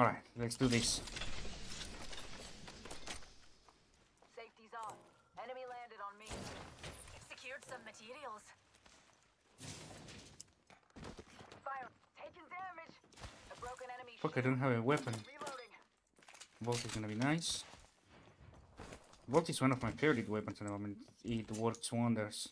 Alright, let's do this. Safety's on. Enemy landed on me. Secured some materials. Fire. Taking damage. A broken enemy. Fuck, I don't have a weapon. Reloading. Volt is gonna be nice. Volt is one of my favorite weapons at the moment. It works wonders.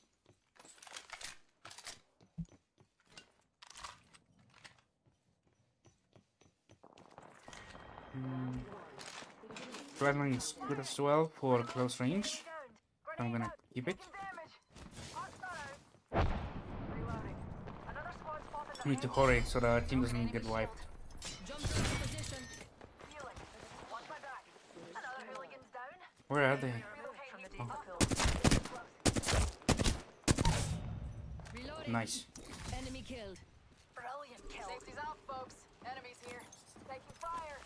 Flatline is good as well for close range. I'm gonna keep it. Damage. Reloading. Another squad spotted We need to hurry so the team doesn't get wiped. Jump to position. Healing. Watch my back. Another hooligan's down. Where are they? Relocating. from the Up. Close. Reloading. Nice. Enemy killed. Brilliant kill. Safety's out, folks. Enemies here. Taking fire.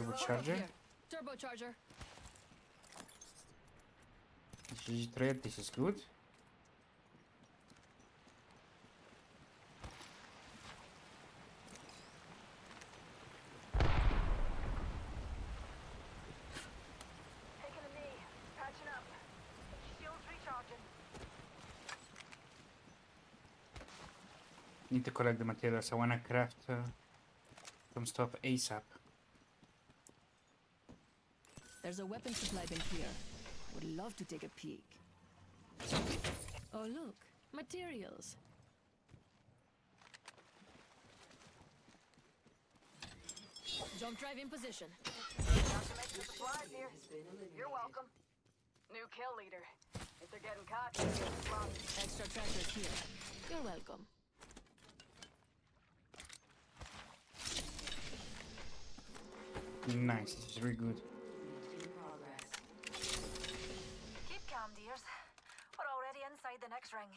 Turbocharger. Here. Turbocharger. This is red, this is good. Taking a knee. Patching up. Shields recharging. Need to collect the materials. I wanna craft uh, some stuff ASAP. There's a weapon supply bin here. Would love to take a peek. Oh look, materials. Jump drive in position. Got some extra supplies here. You're welcome. New kill leader. If they're getting caught, they're getting slumped. Extra treasures here. You're welcome. Nice, this is very good. Keep calm, dears. We're already inside the next ring.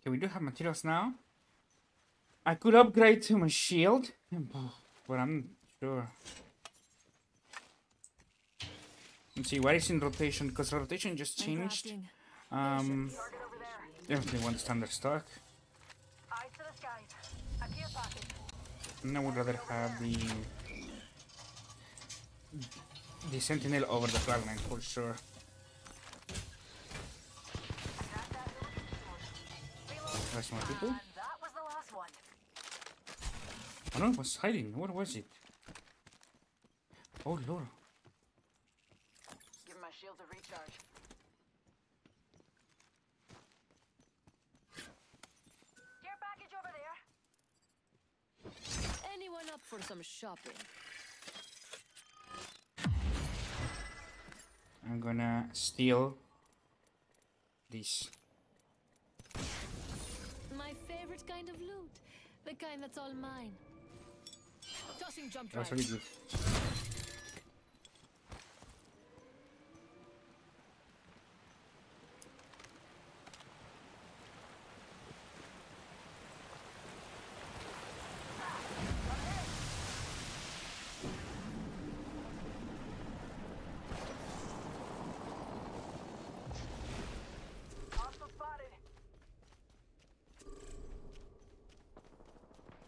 Okay, we do have materials now. I could upgrade to my shield, but I'm sure. Let's see, what is in rotation? Because rotation just I'm changed. Um, Target over there. definitely want standard stock. Eyes to the skies. A care package. And I would rather have the the sentinel over the flatline for sure. That's more people. Oh no, it was hiding. Where was it? Oh lord. Give my shield a recharge. Care package over there. Anyone up for some shopping? I'm gonna steal this. My favorite kind of loot. The kind that's all mine. Tossing jump That was drive. really good. Hostile spotted.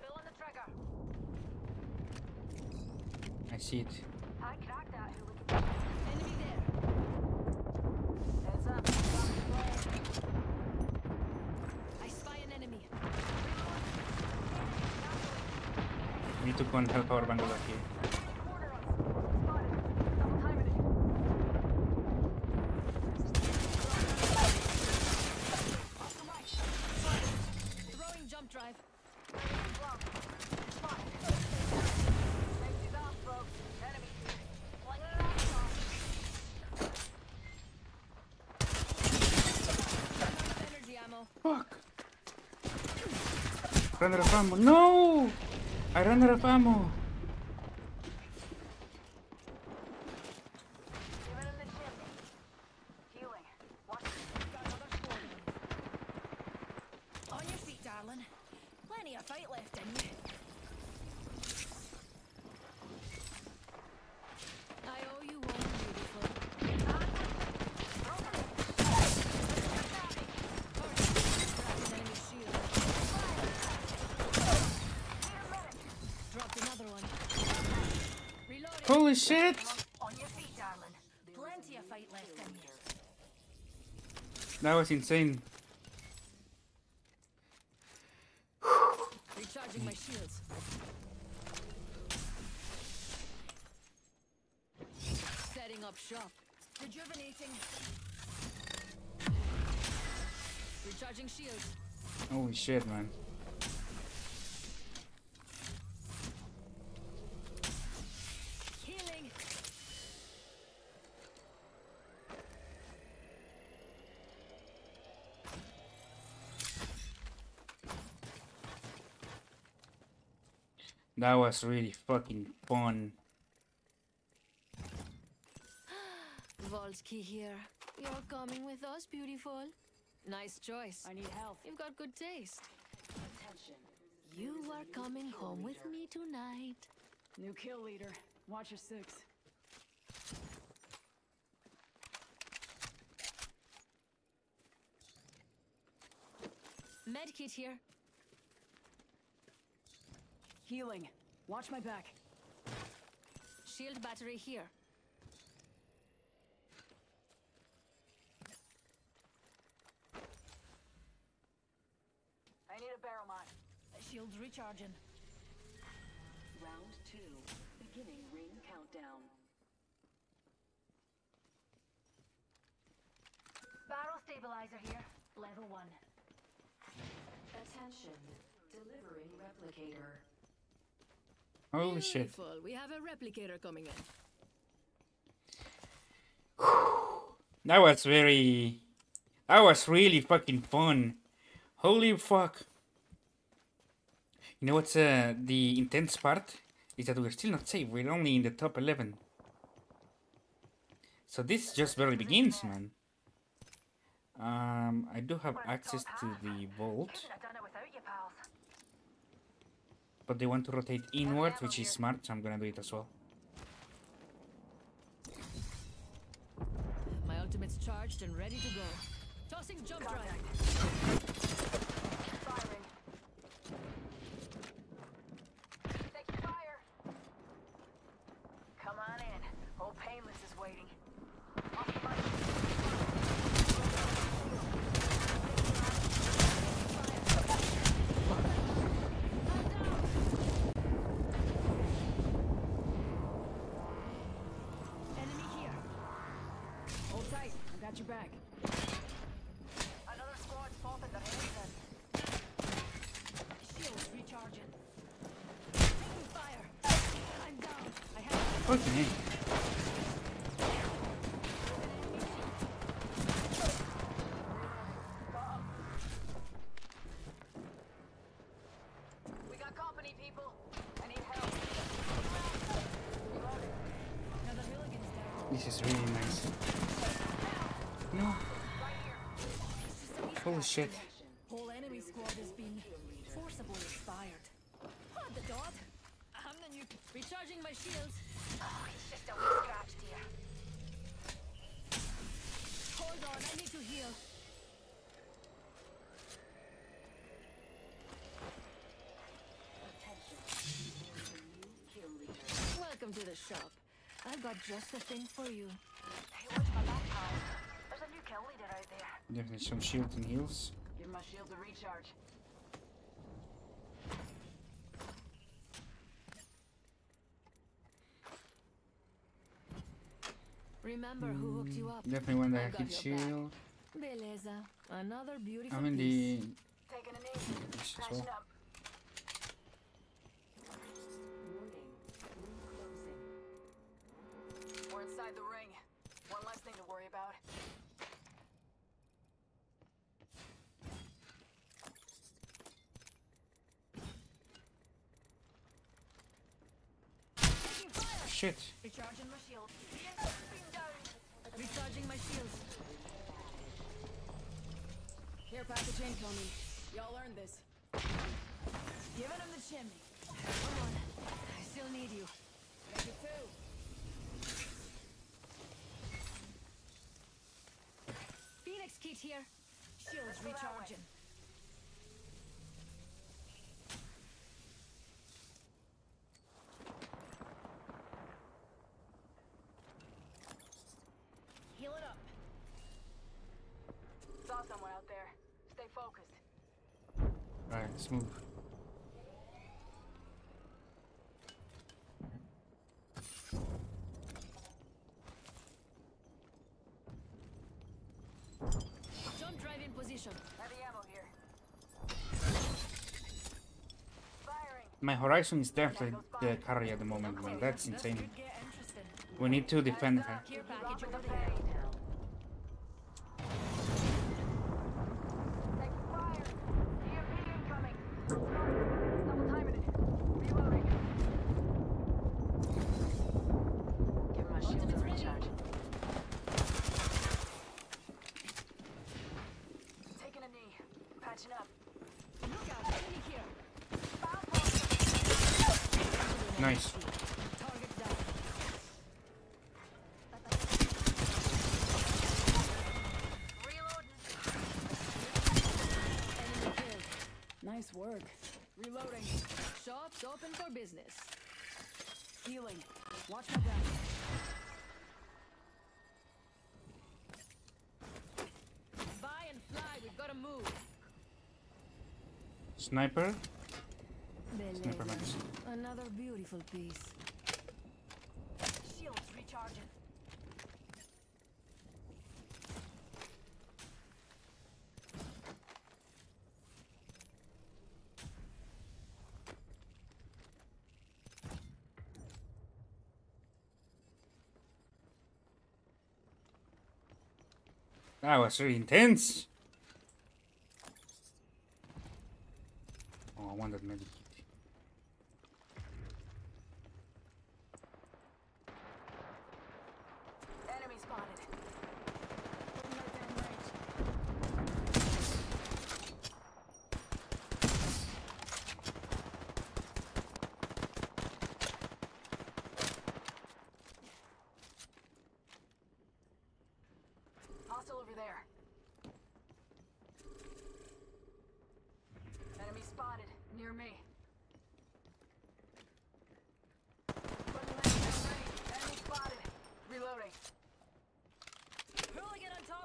Pulling the trigger. I see it. I cracked that hooligan. Enemy there. Heads up. Drop the plane. I spy an enemy. We need to go and help our Bangalore here. Corner us. Spotted. Double timing it. Throwing jump drive. Slump. Spotted. Safety's off, folks. Enemy here. Flinging it off. Energy ammo. Fuck! Run out of ammo. No! I ran out of ammo. Give it in the chimney. Healing. Watch it. Got another squad. On your feet, darling. Plenty of fight left in you. Holy shit! On your feet, darling. Plenty of fight left in you. That was insane. Recharging my shields. Setting up shop. Rejuvenating. Recharging shields. Holy shit, man. Healing. That was really fucking fun. Volsky here. You're coming with us, beautiful. Nice choice. I need help. You've got good taste. Attention. You are coming home with me tonight. New kill leader. Watch your six. Medkit here. Healing. Watch my back. Shield battery here. I need a barrel mine. Shields recharging. Round two, beginning ring countdown. Barrel stabilizer here. Level one. Attention, delivering replicator. Holy shit. Beautiful. We have a replicator coming in. That was very. That was really fucking fun. Holy fuck. You know what's uh, the intense part? Is that we're still not safe. We're only in the top 11. So this just barely begins, man. Um, I do have access to the vault, Couldn't have done it without you, pals. But they want to rotate inward, which is smart, so I'm gonna do it as well. My ultimate's charged and ready to go. Tossing jump drive. Firing. Taking fire. Come on in. Old Painless is waiting. Off the mic. Enemy here. Hold tight. I got your back. Another squad's popping their heads in. Shields recharging. Taking fire. I'm down. I have Fucking hell. We got company, people. I need help. another hooligan's down. This is really nice. No. Holy shit. Whole enemy squad has been forcibly expired. What the dot? I'm the new recharging my shields. Oh, just a wee scratched. Hold on, I need to heal. Welcome to the shop. I've got just the thing for you. Hey, watch my back, pals. There's a new kill leader out there. Definitely some shield and heals. Give my shield a recharge. Remember who hooked you up? Definitely one that I've got hit shield. Beleza. Another beautiful I'm in the. Taking a knee. This as Patching well. up. Warning, ring closing. We're inside the ring. One less thing to worry about. Shit. Recharging my shield. Recharging my shields. Care package incoming. Y'all earned this. Giving him the chimney. Come on. I still need you. Make it two. Phoenix kit here. Shields Let's go that way. recharging. Alright, let's move. Jump drive in position. Heavy ammo here. Firing. My horizon is definitely the carry at the moment, man. That's insane. could get interesting. We need to defend her. Care package over the there. pain. Taking fire. EMP incoming. Double timing it. Reloading. Give my shield a Ultimate's ready. recharge. Taking a knee. Patching up. Look out, enemy here. Bound for Nice. Target down. Reloading. Enemy killed. Nice work. Reloading. Shops open for business. Healing. Watch my back. Buy and fly, we've got to move. Sniper? Sniper Beleza. Another beautiful piece. Shields recharging. That was really intense. Oh, I wanted medic. Enemy spotted. Hostile over there. Enemy spotted near me. Putting left down range. Enemy spotted. Reloading. Hooligan on top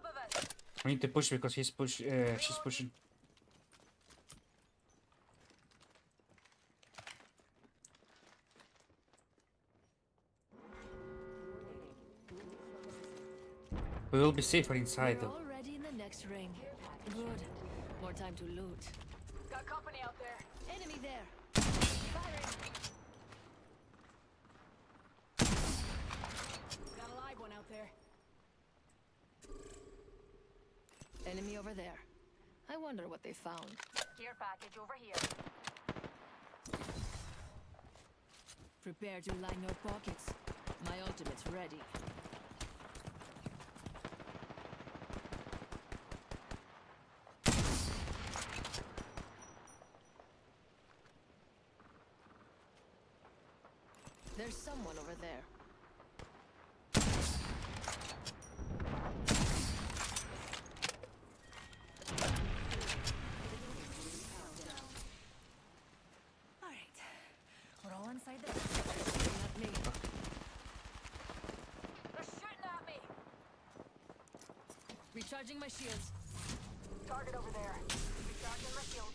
of us. We need to push because he's push. Uh, she's pushing. We will be safer inside though. already in the next ring. Good. More time to loot. Got company out there. Enemy there. Firing. Got a live one out there. Enemy over there. I wonder what they found. Gear package over here. Prepare to line your pockets. My ultimate's ready. There's someone over there. All right. We're all inside the. Shooting me. They're shooting at me. Recharging my shields. Target over there. Recharging my shield.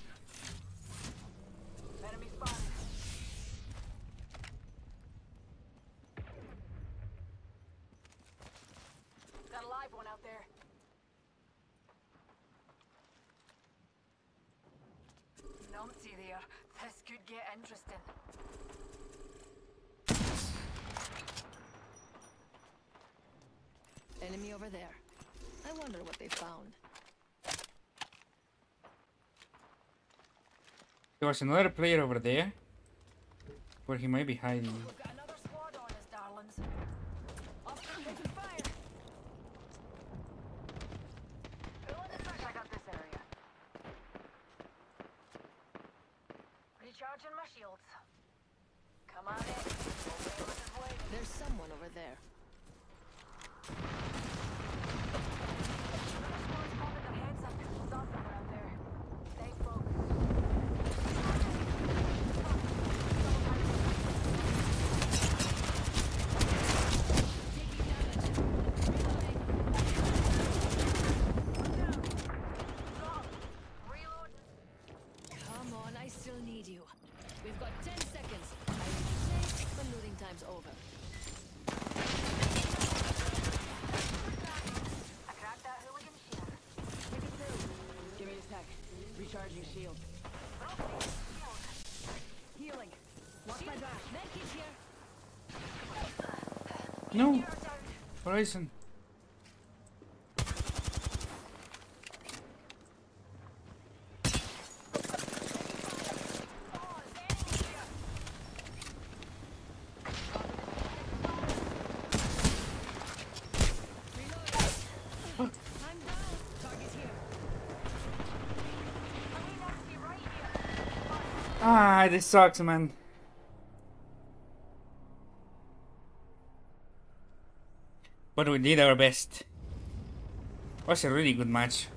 Enemy spotted. Got a live one out there. Numpty there. This could get interesting. Enemy over there. I wonder what they found. There was another player over there. Where he might be hiding. We've got another squad on us, darlings. Officer taking fire. Who in the search? I got this area. Recharging my shields. Come on in. There's someone over there. Another squad's popping their heads up. Something around there. Stay focused. Taking damage. Reloading. Reloading. Come No. Horizon. Ah, this sucks, man. But we did our best. Was a really good match.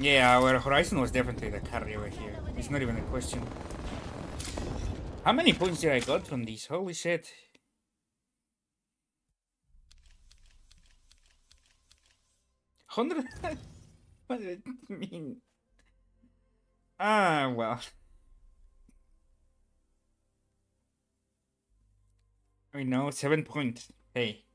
Yeah, our Horizon was definitely the carry over here. It's not even a question. How many points did I got from this? Holy shit. Hundred? what does it mean? Ah, well. I know, seven points. Hey.